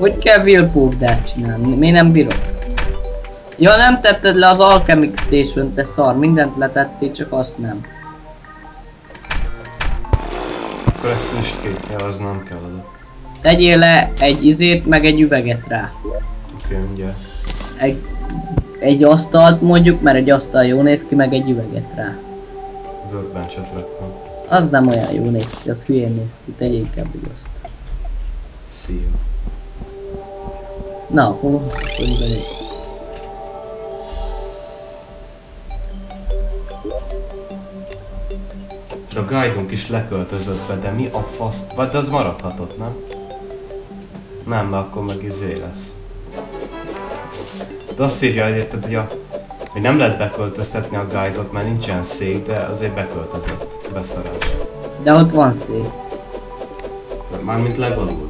Hogy kell Willpoof-dát csinálni? Miért nem bírok? Ja, nem tetted le az Alchemic Station, te szar. Mindent letettél, csak azt nem. Ki, ja, az nem kell oda. Tegyél le egy izét, meg egy üveget rá. Oké, okay, mindjárt. Egy, egy asztalt mondjuk, mert egy asztal jó néz ki, meg egy üveget rá. Workbench-et raktam. Az nem olyan jó néz ki, az hülyén néz ki, inkább egy azt. Szia. Na, hogy belé? De aí guide is leköltözött be, de mi a fasz? Vagy az maradhatott, nem? Nem, mert akkor meg izé lesz. De azt írja, hogy érted, hogy, a, hogy nem lehet beköltöztetni a guide-ot, mert nincsen szék, de azért beköltözött. Beszarás. De ott van szék. Mármint legalul.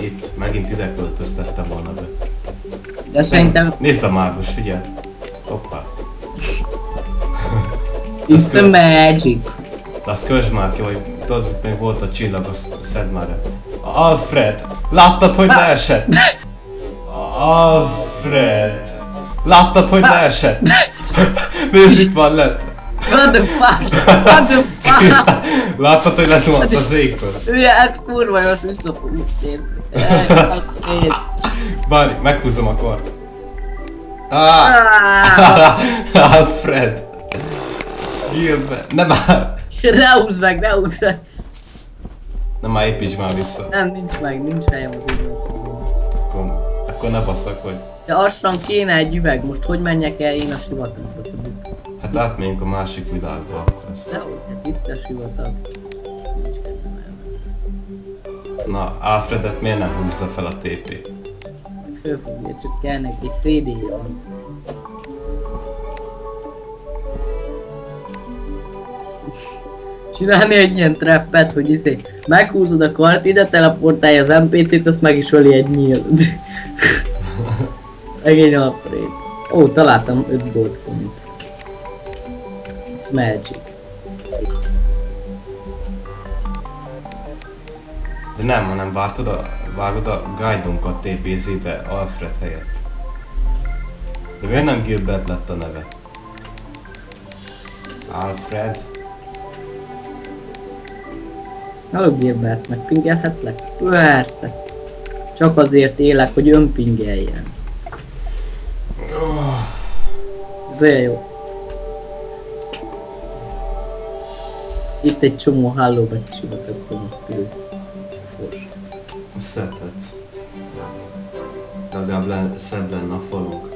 Itt, megint ide költöztette volna be. De szerintem Nézd a mágus, figyelj. Hoppá. it's a magic. De azt közd már ki, hogy tudod, hogy még volt a csillag, azt szedd már el. Alfred! Láttad, hogy leesett? Alfred! Láttad, hogy leesett? Nézd, itt van lett. What the fuck? What the fuck? Láttad, hogy lezuhant az égből? Ugye, ez kurva jó, azt vissza fogjuk térni. Várj, meghúzom a kort. Ah! Alfred! Írd be! Ne már! Ne húzd meg, ne húzd meg. Nem már építs már vissza. Nem, nincs meg, nincs helyem az üveg. Akkor, akkor ne basszak, hogy... De lassan kéne egy üveg, most hogy menjek el én a sivatagba? Hát átmegyünk a másik világba, akkor ezt. De hogy, hát itt a sivatag. Nincs kedvem elmenni. Na, Alfredet miért nem húzza fel a TP? Fölfogja, csak kell neki egy CD-ja. Csinálni egy ilyen trappet, hogy izé, meghúzod a kart, ide teleportálja az NPC-t, azt meg is öli egy nyíl. Egény alfred. Ó, találtam 5 gold coin It's magic. De nem, hanem vártad a, vágod a guide-unkat TP-zébe Alfred helyett. De miért nem Gilbert lett a neve? Alfred? Hello Gilbert, megpingelhetlek? Persze. Csak azért élek, hogy önpingeljen. Ez olyan jó. Itt egy csomó hálóbecsivat akkor kül. Fos. Szedhetsz. Legalább le, szebb lenne a falunk.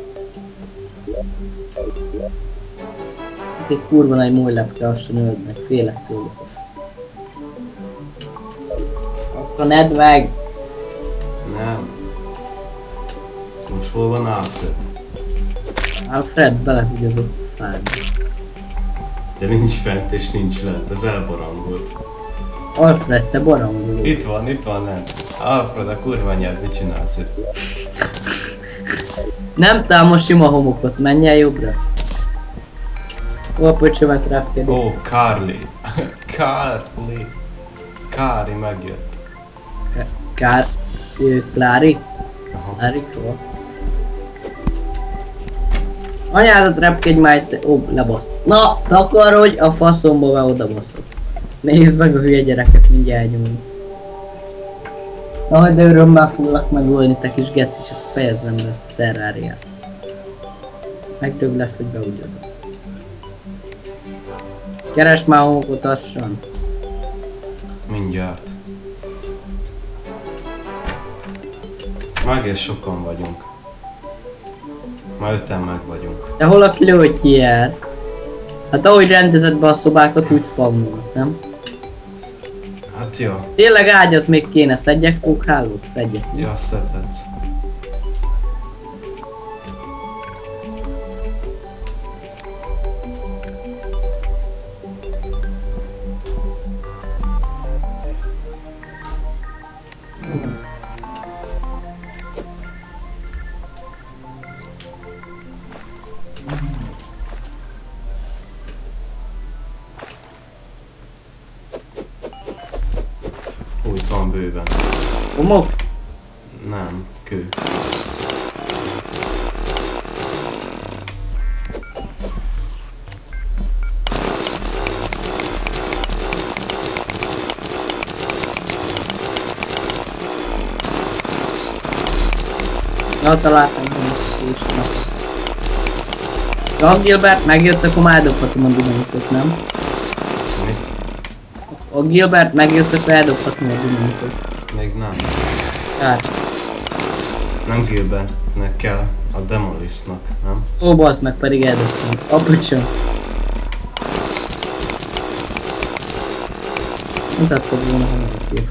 Itt egy kurva nagy mújlepke, azt sem öld meg, félek tőle. Akkor nedd meg! Nem. Most hol van Alfred? Alfred belehugyozott a szárba. De nincs fent és nincs lent, az elbarangolt. Alfred, te barangoló. Itt van, itt van lent. Alfred, a kurva anyád, mit csinálsz itt? Nem támos sima homokot, menj el jobbra. Hol pöcsömet repkedik? Ó, Carly. Carly. Kári megjött. Kár... Klári? Aha. Klárikó? Anyádat repkedj már te... Ó, lebaszt. Na, takarodj a faszomba, mert oda baszok. Nézd meg a hülye gyereket, mindjárt elnyomni. Na, de örömmel foglak megölni, te kis geci, csak fejezzem be ezt a terráriát. Megdög lesz, hogy beúgyozom. Keres már homokot lassan. Mindjárt. Már egész sokan vagyunk. Már öten meg vagyunk. De hol a klőtyjel? Hát ahogy rendezed be a szobákat, úgy spawnol, nem? Hát jó. Tényleg ágy az még kéne, szedjek pókhálót? Szedjek. Ja, szedhetsz. Úgy van bőven. Homok? Nem, kő. Na, találtam Gilbert, megjött, akkor már eldobhatom a dinamitot, nem? Mit? A Gilbert megjött, akkor eldobhatom a dinamitot. Még nem. Hát, Nem Gilbertnek kell, a Demolisnak, nem? ó, bazd meg, pedig eldobtam. Apucsom. Mutattad volna, hogy a kép.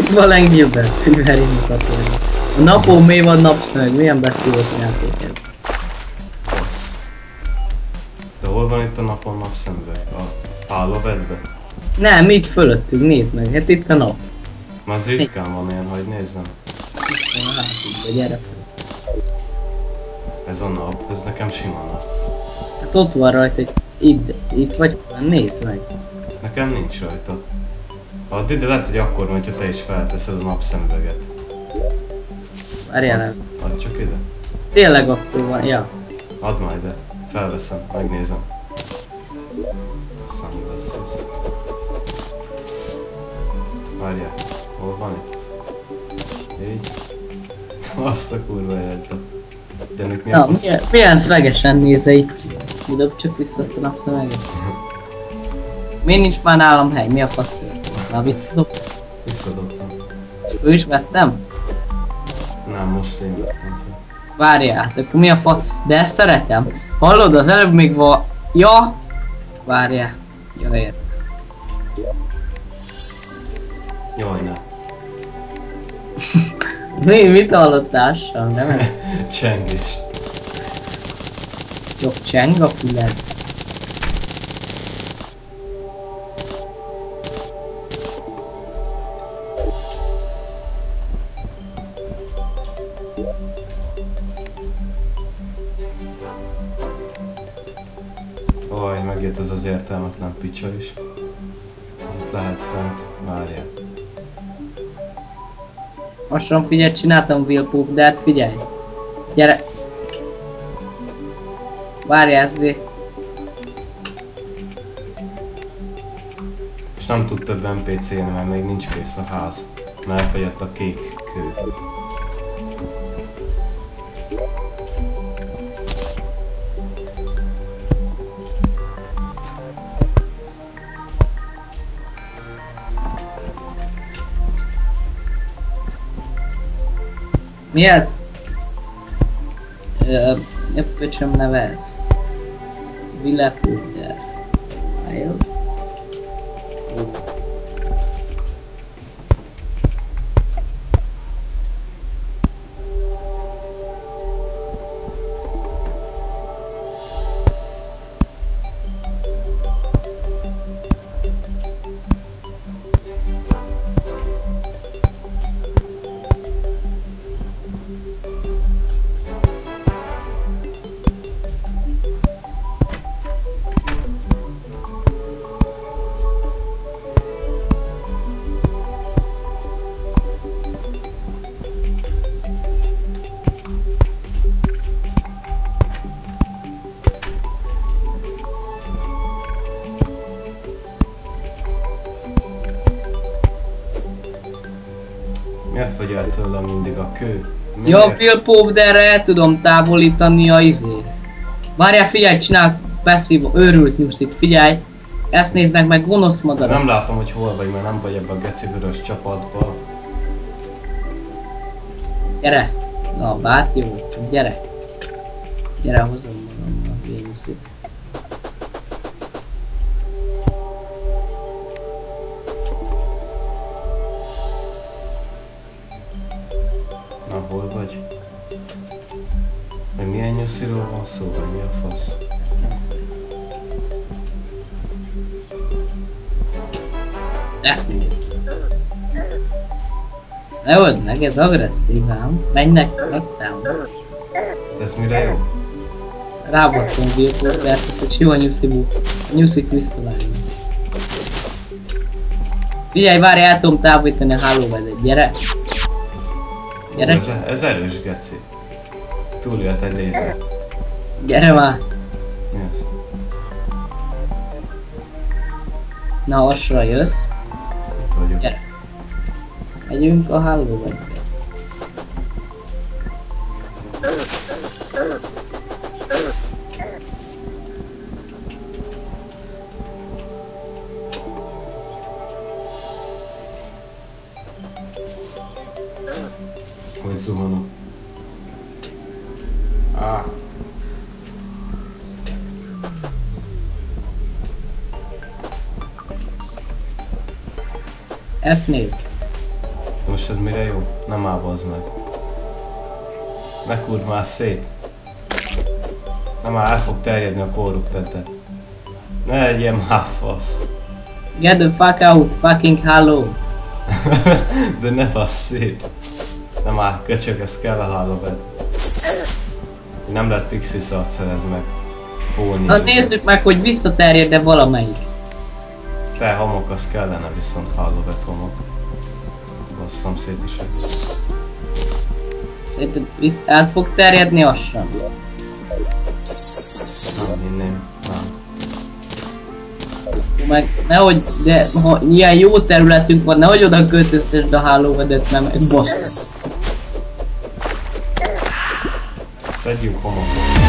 Itt van Len Gilbert, fűverjén mutatja. A napon mi van napszög, milyen beszélős játék ez. Itt a napon napszemüveg? A pálóvedbe? Nem, itt fölöttünk, nézd meg, hát itt a nap. Ma az ritkán van ilyen, hogy nézzem. Gyere. Ez a nap, ez nekem sima nap. Hát ott van rajta egy... Itt, itt vagy, nézd meg. Nekem nincs rajta. Ha de lehet, hogy akkor van, hogyha te is felteszed a napszemüveget. Várjál el. Add csak ide. Tényleg akkor van, ja. Add már ide. Felveszem, megnézem. Sunglasses. Várjál, hol van itt? Így. Azt a kurva életet. De ennek mi a Na, fasz? milyen, milyen szvegesen nézze itt. Dob csak vissza azt a napszemeget. Miért nincs már nálam hely? Mi a fasz történt? Na visszadob. Visszadobtam. Ő is vettem? Nem, most én vettem. Várjál, de akkor mi a fa... De ezt szeretem. Hallod, az előbb még van... Ja! Várjál. Ja, értem. Jaj, ne. Mi, mit hallottál? Sem, nem? Csengés. Csak cseng a füled. Az értelmetlen picsa is. Ez itt lehet fent. Várjál. Lassan figyelj, csináltam Will Poop, de hát figyelj. Gyere. Várjál, Zé. És nem tud több NPC-n, mert még nincs kész a ház. Mert elfogyott a kék kő. Mi ez? Ö, mi pöcsöm neve ez? Ville el tőlem mindig a kő? Ja, Miért? Will Powderre el tudom távolítani a izét. Várjál, figyelj, csinál passzív, őrült nyuszit, figyelj. Ezt nézd meg, meg gonosz madarat. Nem látom, hogy hol vagy, mert nem vagy ebben a geci vörös csapatban. Gyere! Na, bát jó, gyere! Gyere, hozom Vagy? Meg milyen nyusziról van szó, vagy mi a fasz? Ezt nézd! Ne old meg, ez agresszív ám. Menj neki, megtámad. De ez mire jó? Rábasztom Will Powdert, ez sima nyuszibu. A nyuszik visszavágni. Figyelj, várj, el tudom távolítani a hálóvedet, gyere. Gyere, Ez, ez erős geci. Túlélt egy lézert. gyere már. Mi az? Na, osra jössz. Itt vagyok. Gyere. Megyünk a hálóvedbe. Ezt nézd. Most ez mire jó? Nem áll bazd meg. Ne kurd már szét. Nem már el fog terjedni a korruptete. Ne legyen már fasz. Get the fuck out, fucking háló. De ne fasz szét. Nem már köcsög, ez kell a hálóved. Nem lehet pixi szart szerezni meg. Póni. Na nézzük meg, hogy visszaterjed-e valamelyik. Te homok, az kellene viszont hálóved homok. Basszom szét is. Szerinted át fog terjedni az sem. Nem hinném. Nem. Meg nehogy, de ha ilyen jó területünk van, nehogy oda költöztesd a hálóvedet, nem egy bassz. Szedjünk homokot.